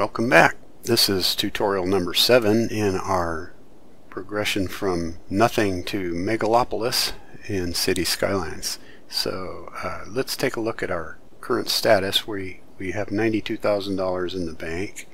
Welcome back. This is tutorial number 7 in our progression from nothing to megalopolis in Cities Skylines. So uh, let's take a look at our current status. We, we have $92,000 in the bank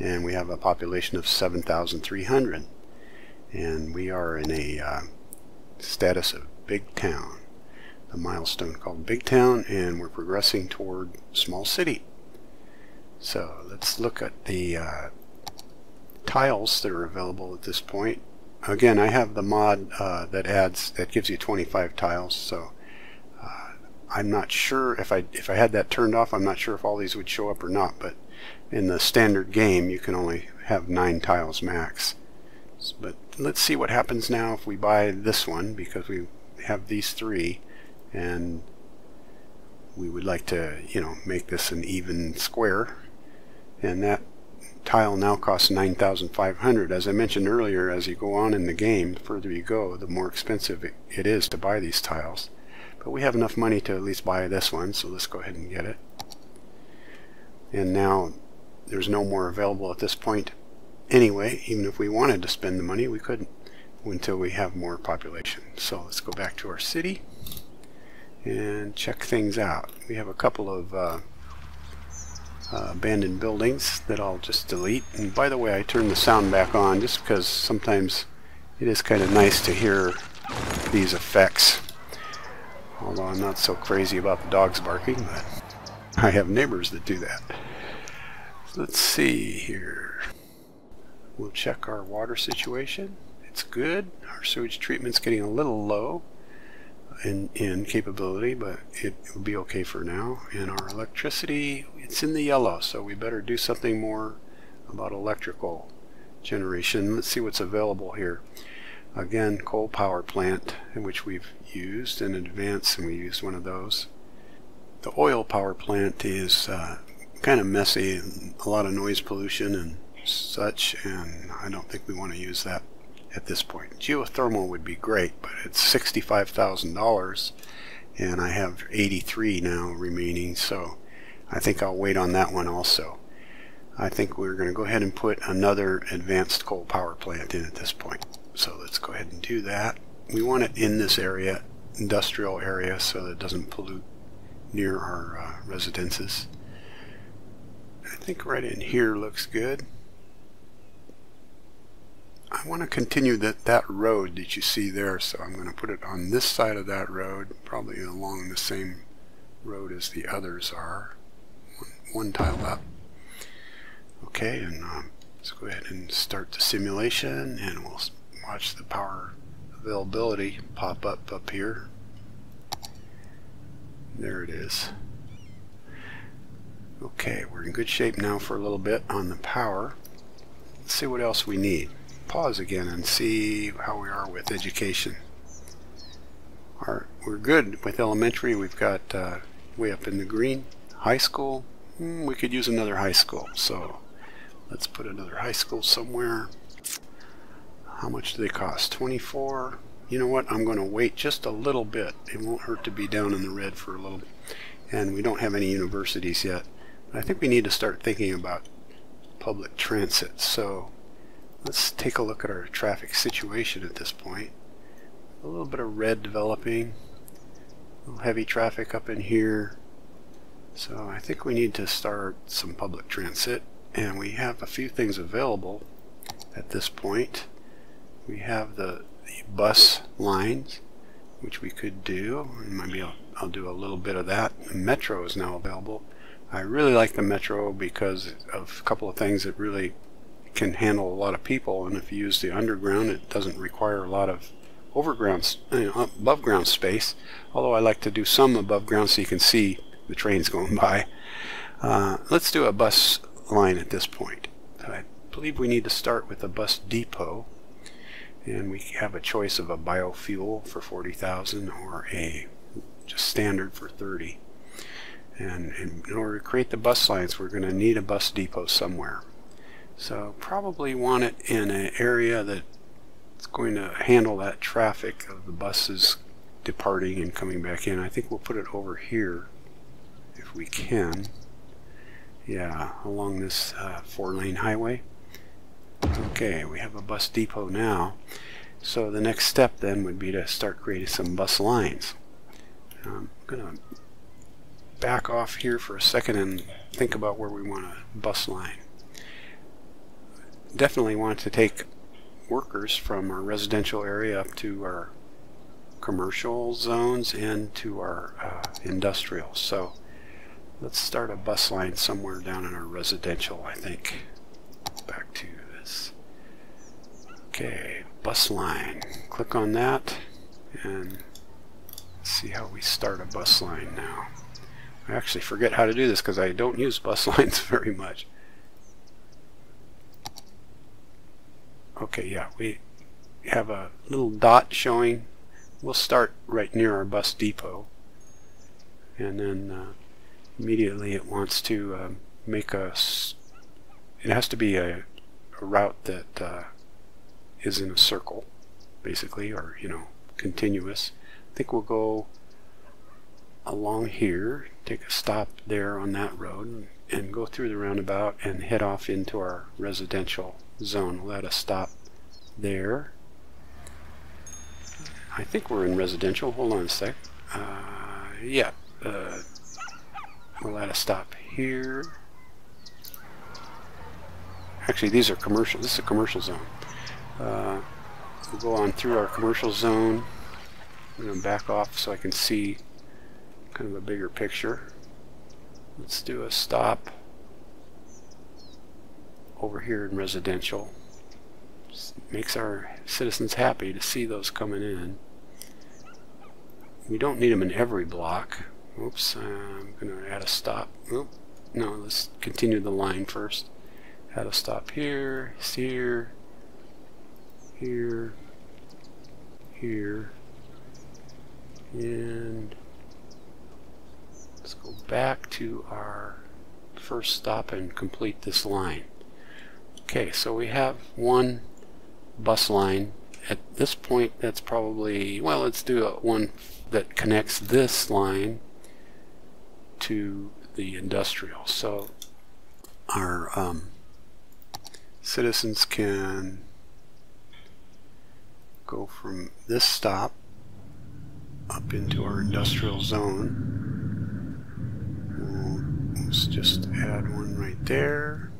and we have a population of 7,300 and we are in a uh, status of big town a milestone called big town and we're progressing toward small city so let's look at the uh, tiles that are available at this point. Again, I have the mod uh, that adds that gives you 25 tiles. So uh, I'm not sure if I if I had that turned off. I'm not sure if all these would show up or not. But in the standard game, you can only have nine tiles max. But let's see what happens now if we buy this one because we have these three and we would like to you know make this an even square and that tile now costs 9,500. As I mentioned earlier, as you go on in the game, the further you go, the more expensive it is to buy these tiles. But we have enough money to at least buy this one, so let's go ahead and get it. And now there's no more available at this point anyway. Even if we wanted to spend the money, we couldn't until we have more population. So let's go back to our city and check things out. We have a couple of uh, uh, abandoned buildings that I'll just delete. And by the way, I turned the sound back on just because sometimes it is kind of nice to hear these effects. Although I'm not so crazy about the dogs barking, but I have neighbors that do that. let's see here. We'll check our water situation. It's good. Our sewage treatment's getting a little low in, in capability, but it will be okay for now. And our electricity, it's in the yellow, so we better do something more about electrical generation. Let's see what's available here. Again, coal power plant, which we've used in advance, and we used one of those. The oil power plant is uh, kind of messy, a lot of noise pollution and such, and I don't think we want to use that at this point. Geothermal would be great, but it's $65,000 and I have 83 now remaining, so I think I'll wait on that one also. I think we're going to go ahead and put another advanced coal power plant in at this point. So let's go ahead and do that. We want it in this area, industrial area, so that it doesn't pollute near our uh, residences. I think right in here looks good. I want to continue that, that road that you see there, so I'm going to put it on this side of that road, probably along the same road as the others are. One, one tile up. Okay, and um, let's go ahead and start the simulation, and we'll watch the power availability pop up up here. There it is. Okay, we're in good shape now for a little bit on the power. Let's see what else we need pause again and see how we are with education. Our, we're good with elementary. We've got uh, way up in the green. High school, mm, we could use another high school. So let's put another high school somewhere. How much do they cost? 24. You know what? I'm going to wait just a little bit. It won't hurt to be down in the red for a little bit. And we don't have any universities yet. I think we need to start thinking about public transit. So Let's take a look at our traffic situation at this point. A little bit of red developing, heavy traffic up in here. So I think we need to start some public transit and we have a few things available at this point. We have the, the bus lines which we could do. Maybe I'll, I'll do a little bit of that. The metro is now available. I really like the metro because of a couple of things that really can handle a lot of people and if you use the underground it doesn't require a lot of overground you know, above ground space although I like to do some above ground so you can see the trains going by. Uh, let's do a bus line at this point. I believe we need to start with a bus depot and we have a choice of a biofuel for 40,000 or a just standard for 30 and in order to create the bus lines we're going to need a bus depot somewhere so probably want it in an area that's going to handle that traffic of the buses departing and coming back in. I think we'll put it over here if we can. Yeah, along this uh, four-lane highway. Okay, we have a bus depot now. So the next step then would be to start creating some bus lines. I'm going to back off here for a second and think about where we want a bus line. Definitely want to take workers from our residential area up to our commercial zones and to our uh, industrial. So let's start a bus line somewhere down in our residential, I think. Back to this. Okay, bus line. Click on that and see how we start a bus line now. I actually forget how to do this because I don't use bus lines very much. Okay, yeah, we have a little dot showing. We'll start right near our bus depot. And then uh, immediately it wants to uh, make a... It has to be a, a route that uh, is in a circle, basically, or, you know, continuous. I think we'll go along here, take a stop there on that road, and go through the roundabout and head off into our residential zone. We'll add a stop there. I think we're in residential. Hold on a sec. Uh, yeah. Uh, we'll add a stop here. Actually, these are commercial. This is a commercial zone. Uh, we'll go on through our commercial zone. I'm going to back off so I can see kind of a bigger picture. Let's do a stop over here in residential. Makes our citizens happy to see those coming in. We don't need them in every block. Oops, I'm going to add a stop. Oop, no, let's continue the line first. Add a stop here, here, here, here, and let's go back to our first stop and complete this line. Okay, so we have one bus line. At this point, that's probably, well, let's do one that connects this line to the industrial. So our um, citizens can go from this stop up into our industrial zone. Let's just add one right there.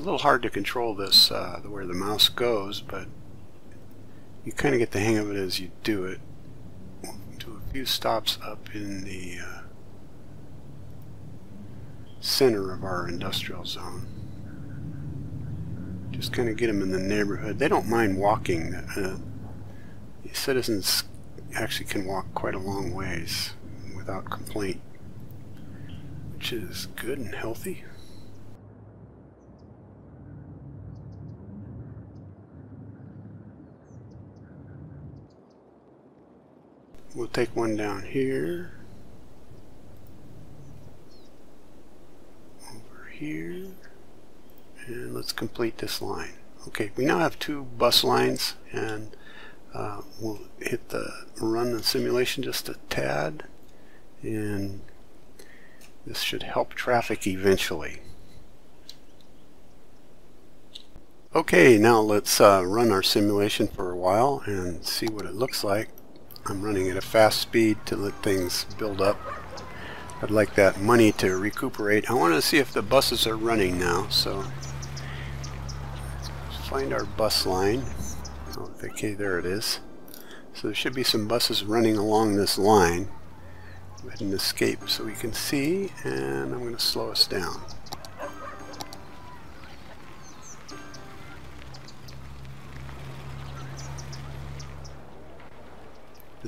A little hard to control this, uh, where the mouse goes, but you kind of get the hang of it as you do it. Do a few stops up in the uh, center of our industrial zone. Just kind of get them in the neighborhood. They don't mind walking. Uh, citizens actually can walk quite a long ways without complaint, which is good and healthy. We'll take one down here. Over here. And let's complete this line. Okay, we now have two bus lines and uh, we'll hit the run the simulation just a tad and this should help traffic eventually. Okay, now let's uh, run our simulation for a while and see what it looks like. I'm running at a fast speed to let things build up. I'd like that money to recuperate. I want to see if the buses are running now, so let's find our bus line. Oh, okay, there it is. So there should be some buses running along this line. Go ahead and escape so we can see, and I'm going to slow us down.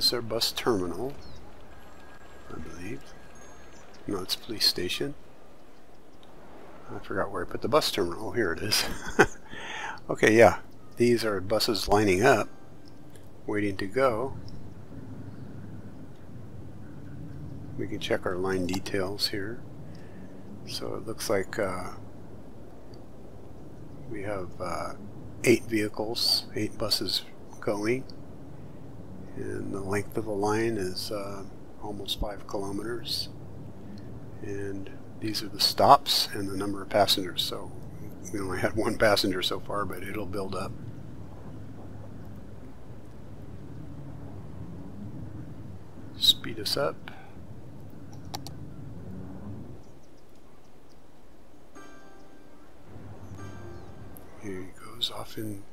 This is our bus terminal, I believe. No, it's police station. I forgot where I put the bus terminal. Here it is. okay, yeah. These are buses lining up, waiting to go. We can check our line details here. So it looks like uh, we have uh, eight vehicles, eight buses going and the length of the line is uh, almost five kilometers and these are the stops and the number of passengers. So we only had one passenger so far, but it'll build up. Speed us up. Here he goes off in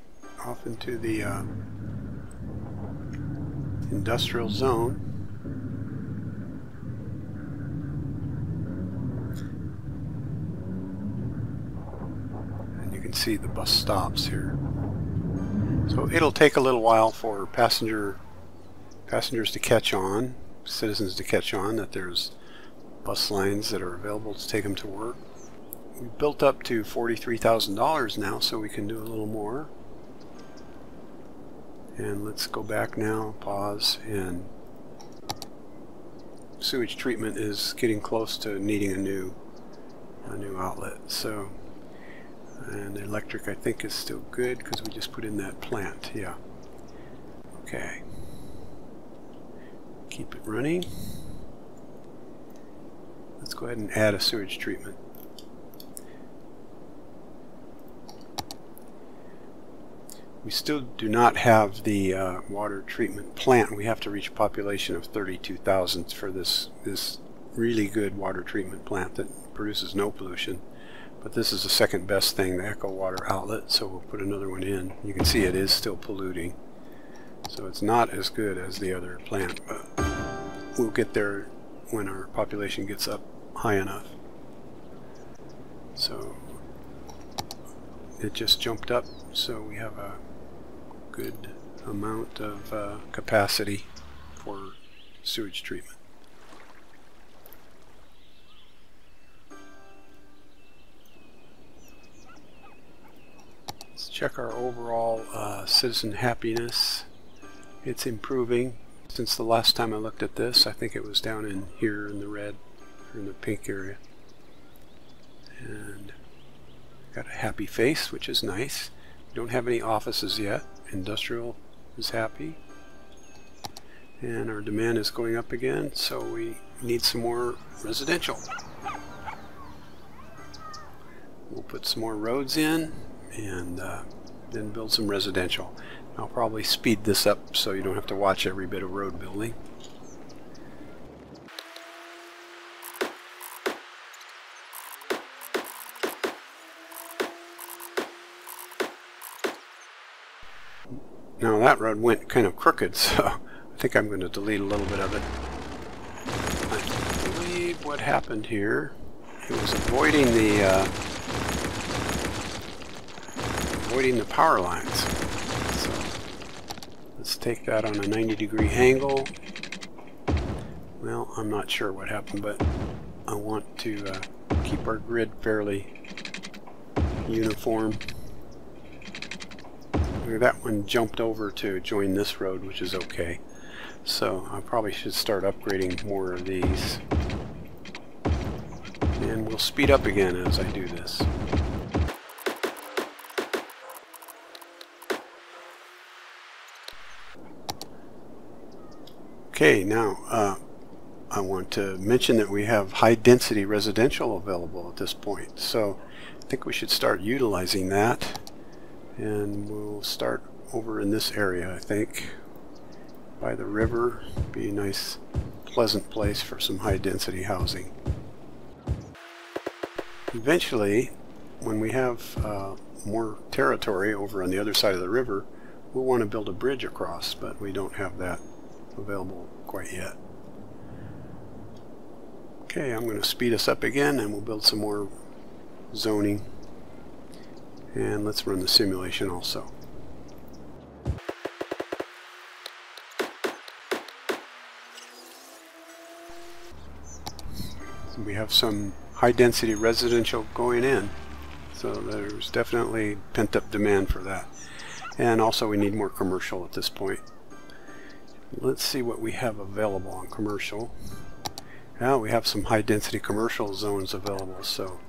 off into the uh, industrial zone. And you can see the bus stops here. So it'll take a little while for passenger passengers to catch on, citizens to catch on that there's bus lines that are available to take them to work. We've built up to $43,000 now, so we can do a little more. And let's go back now, pause, and sewage treatment is getting close to needing a new a new outlet. So, and electric I think is still good because we just put in that plant. Yeah. Okay. Keep it running. Let's go ahead and add a sewage treatment. We still do not have the uh, water treatment plant. We have to reach a population of 32,000 for this, this really good water treatment plant that produces no pollution. But this is the second best thing, the Eco Water Outlet, so we'll put another one in. You can see it is still polluting. So it's not as good as the other plant, but we'll get there when our population gets up high enough. So it just jumped up, so we have a good amount of uh, capacity for sewage treatment. Let's check our overall uh, citizen happiness. It's improving since the last time I looked at this. I think it was down in here in the red, or in the pink area. And got a happy face, which is nice. Don't have any offices yet. Industrial is happy. And our demand is going up again, so we need some more residential. We'll put some more roads in and uh, then build some residential. I'll probably speed this up so you don't have to watch every bit of road building. Now that road went kind of crooked, so I think I'm going to delete a little bit of it. I believe what happened here, it was avoiding the uh, avoiding the power lines. So let's take that on a 90 degree angle. Well, I'm not sure what happened, but I want to uh, keep our grid fairly uniform that one jumped over to join this road, which is okay. So I probably should start upgrading more of these. And we'll speed up again as I do this. Okay, now uh, I want to mention that we have high density residential available at this point. So I think we should start utilizing that and we'll start over in this area I think. By the river. Be a nice pleasant place for some high density housing. Eventually when we have uh, more territory over on the other side of the river we'll want to build a bridge across but we don't have that available quite yet. Okay I'm going to speed us up again and we'll build some more zoning and let's run the simulation also. So we have some high density residential going in. So there's definitely pent up demand for that. And also we need more commercial at this point. Let's see what we have available on commercial. Now we have some high density commercial zones available, so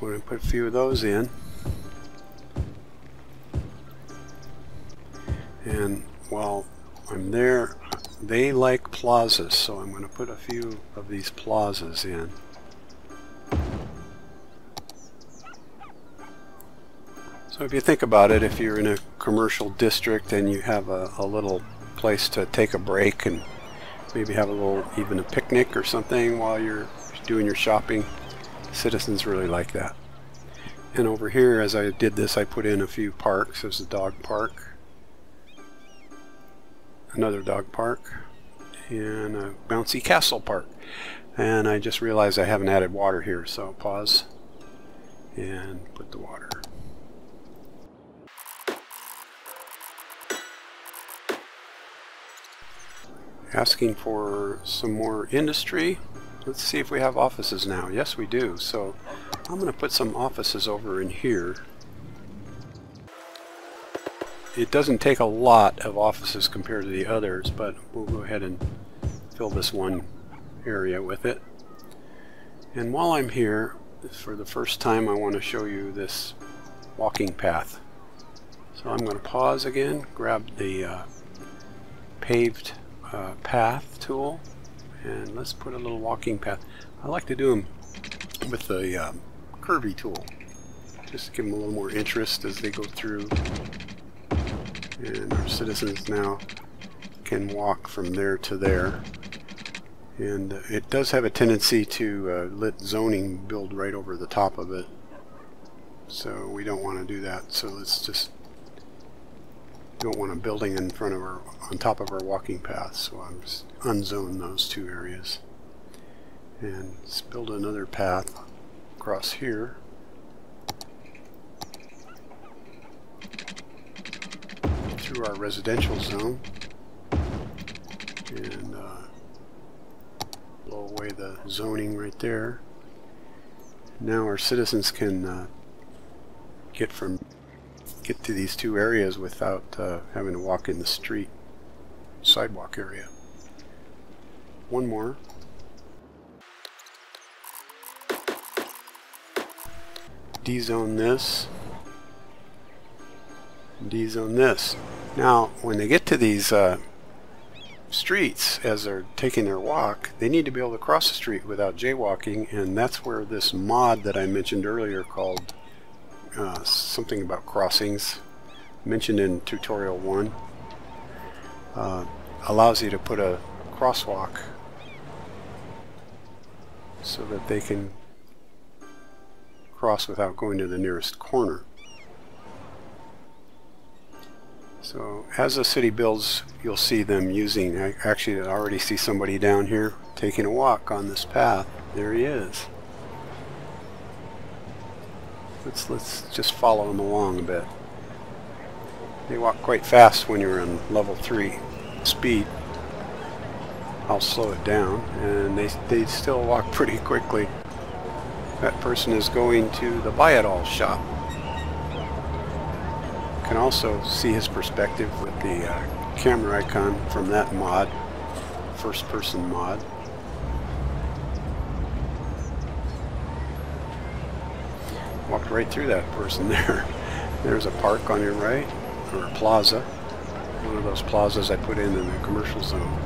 we're going to put a few of those in. And while I'm there, they like plazas, so I'm going to put a few of these plazas in. So if you think about it, if you're in a commercial district and you have a, a little place to take a break and maybe have a little, even a picnic or something while you're doing your shopping, citizens really like that. And over here, as I did this, I put in a few parks. There's a dog park another dog park, and a bouncy castle park. And I just realized I haven't added water here, so pause and put the water. asking for some more industry. Let's see if we have offices now. Yes, we do. So I'm going to put some offices over in here. It doesn't take a lot of offices compared to the others, but we'll go ahead and fill this one area with it. And while I'm here, for the first time I want to show you this walking path. So I'm going to pause again, grab the uh, paved uh, path tool and let's put a little walking path. I like to do them with the um, curvy tool just to give them a little more interest as they go through and our citizens now can walk from there to there and it does have a tendency to uh, let zoning build right over the top of it so we don't want to do that so let's just don't want a building in front of our, on top of our walking path, so I'm just unzone those two areas. And let's build another path across here. Through our residential zone. And uh, blow away the zoning right there. Now our citizens can uh, get from get to these two areas without uh, having to walk in the street sidewalk area. One more. D-zone this. D-zone this. Now, when they get to these uh, streets as they're taking their walk, they need to be able to cross the street without jaywalking, and that's where this mod that I mentioned earlier called uh, something about crossings mentioned in tutorial 1 uh, allows you to put a crosswalk so that they can cross without going to the nearest corner. So as the city builds, you'll see them using, actually I already see somebody down here taking a walk on this path. There he is. Let's, let's just follow him along a bit. They walk quite fast when you're in level 3 speed. I'll slow it down and they, they still walk pretty quickly. That person is going to the buy it all shop. Can also see his perspective with the uh, camera icon from that mod, first person mod. Walked right through that person there. There's a park on your right, or a plaza. One of those plazas I put in in the commercial zone.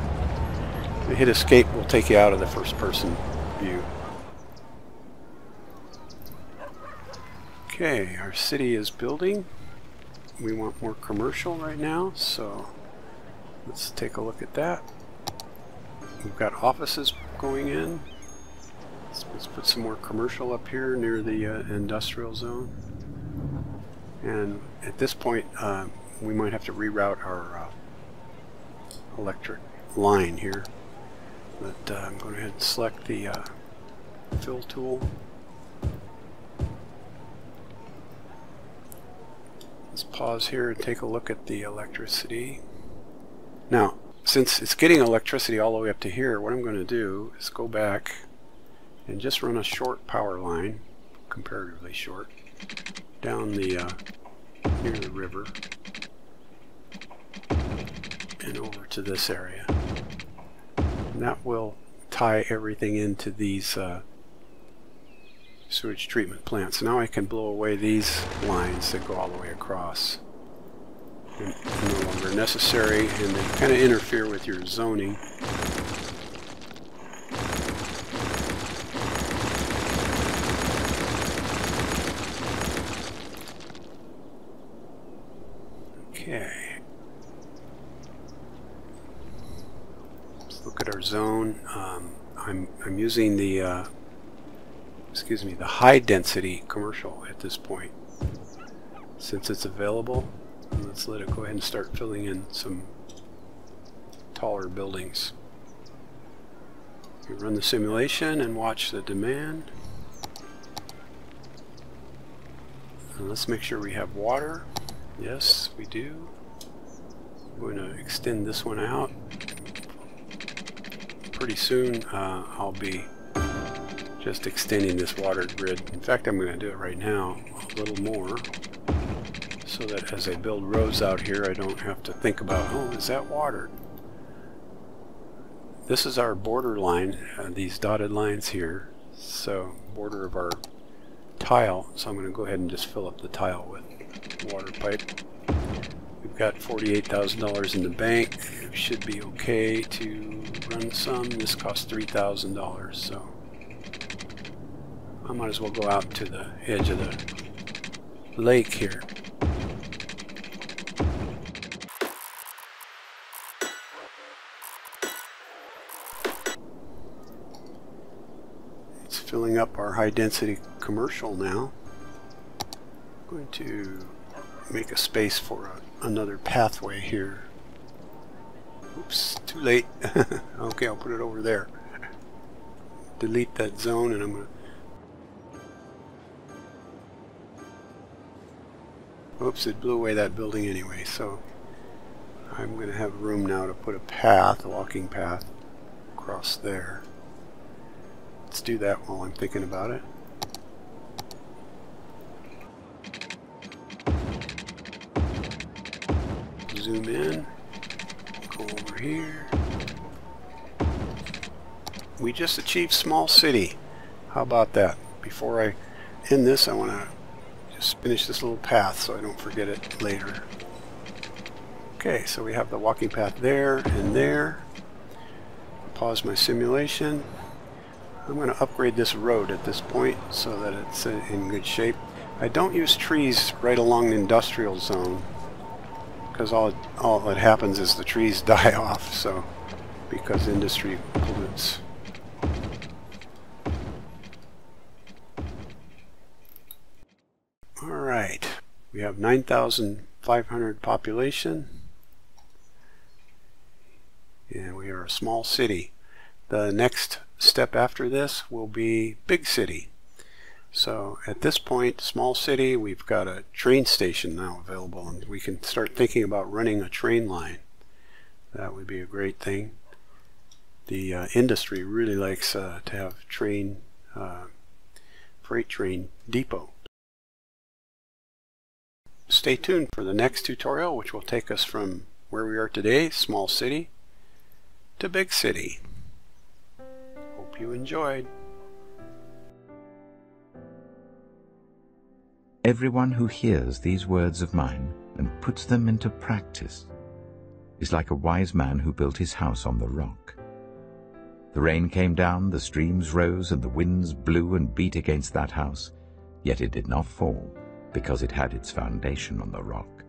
Hit escape will take you out of the first person view. Okay, our city is building. We want more commercial right now, so let's take a look at that. We've got offices going in. Let's, let's put some more commercial up here near the uh, industrial zone. And at this point, uh, we might have to reroute our uh, electric line here. But uh, I'm going to ahead and select the uh, fill tool. Pause here and take a look at the electricity. Now, since it's getting electricity all the way up to here, what I'm going to do is go back and just run a short power line, comparatively short, down the uh, near the river and over to this area. And that will tie everything into these uh, sewage treatment plants. Now I can blow away these lines that go all the way across. They're no longer necessary and they kind of interfere with your zoning. Okay. Let's look at our zone. Um, I'm, I'm using the, uh, excuse me, the high density commercial at this point. Since it's available, let's let it go ahead and start filling in some taller buildings. We run the simulation and watch the demand. And let's make sure we have water. Yes, we do. I'm going to extend this one out. Pretty soon uh, I'll be just extending this water grid. In fact, I'm going to do it right now a little more so that as I build rows out here I don't have to think about, oh, is that watered? This is our border line, uh, these dotted lines here. So, border of our tile. So I'm going to go ahead and just fill up the tile with water pipe. We've got $48,000 in the bank. Should be okay to run some. This costs $3,000, so I might as well go out to the edge of the lake here. It's filling up our high density commercial now. I'm going to make a space for a, another pathway here. Oops, too late. okay, I'll put it over there. Delete that zone and I'm going to Oops, it blew away that building anyway, so I'm going to have room now to put a path, a walking path, across there. Let's do that while I'm thinking about it. Zoom in, go over here. We just achieved small city. How about that? Before I end this, I want to just finish this little path so I don't forget it later. Okay, so we have the walking path there and there. Pause my simulation. I'm going to upgrade this road at this point so that it's in good shape. I don't use trees right along the industrial zone because all, all that happens is the trees die off so because industry pollutes. We have 9,500 population and we are a small city. The next step after this will be big city. So at this point, small city, we've got a train station now available and we can start thinking about running a train line. That would be a great thing. The uh, industry really likes uh, to have train, uh, freight train depot. Stay tuned for the next tutorial which will take us from where we are today, small city, to big city Hope you enjoyed. Everyone who hears these words of mine and puts them into practice is like a wise man who built his house on the rock. The rain came down, the streams rose, and the winds blew and beat against that house, yet it did not fall, because it had its foundation on the rock.